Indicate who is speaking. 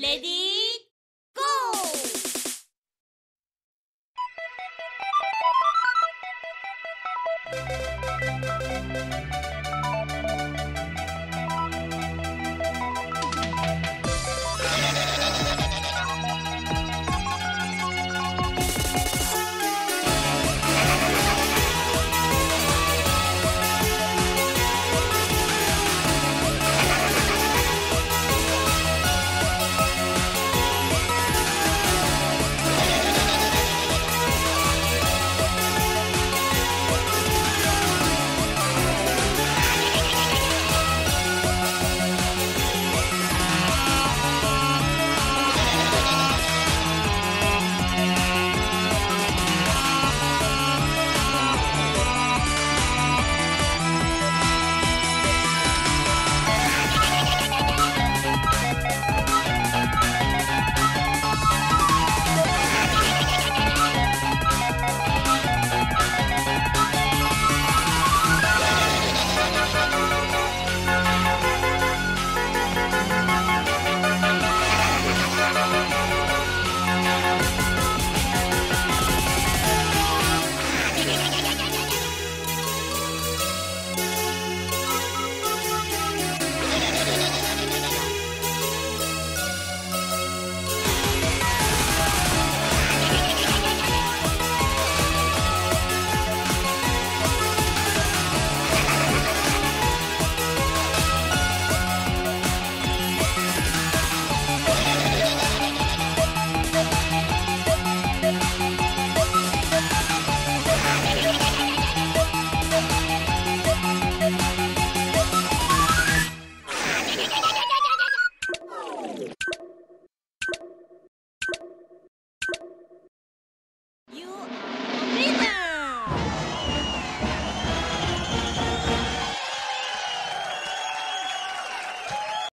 Speaker 1: 레디 고!